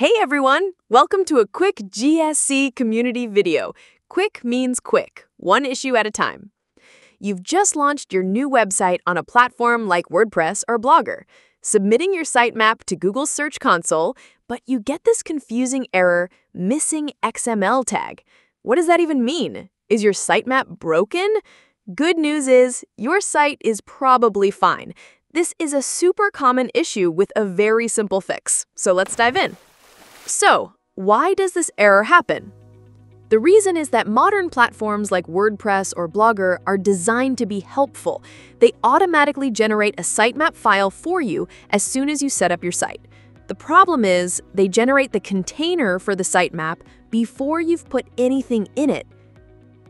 Hey everyone! Welcome to a quick GSC community video. Quick means quick, one issue at a time. You've just launched your new website on a platform like WordPress or Blogger, submitting your sitemap to Google's Search Console, but you get this confusing error, missing XML tag. What does that even mean? Is your sitemap broken? Good news is, your site is probably fine. This is a super common issue with a very simple fix, so let's dive in. So, why does this error happen? The reason is that modern platforms like WordPress or Blogger are designed to be helpful. They automatically generate a sitemap file for you as soon as you set up your site. The problem is, they generate the container for the sitemap before you've put anything in it.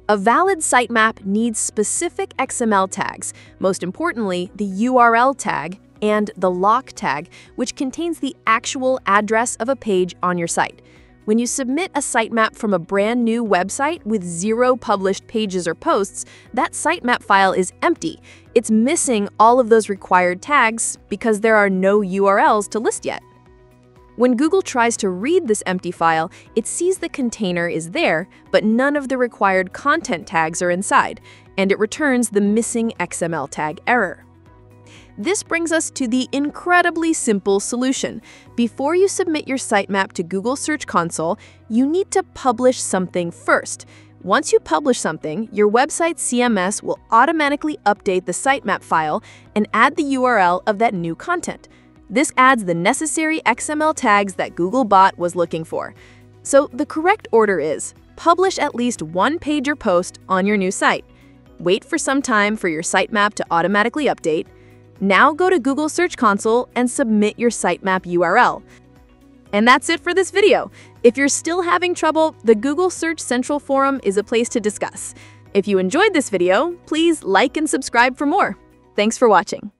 A valid sitemap needs specific XML tags, most importantly, the URL tag and the loc tag, which contains the actual address of a page on your site. When you submit a sitemap from a brand new website with zero published pages or posts, that sitemap file is empty. It's missing all of those required tags because there are no URLs to list yet. When Google tries to read this empty file, it sees the container is there, but none of the required content tags are inside, and it returns the missing XML tag error. This brings us to the incredibly simple solution. Before you submit your sitemap to Google Search Console, you need to publish something first. Once you publish something, your website CMS will automatically update the sitemap file and add the URL of that new content. This adds the necessary XML tags that Googlebot was looking for. So the correct order is publish at least one page or post on your new site. Wait for some time for your sitemap to automatically update, now go to Google Search Console and submit your sitemap URL. And that's it for this video. If you're still having trouble, the Google Search Central Forum is a place to discuss. If you enjoyed this video, please like and subscribe for more. Thanks for watching.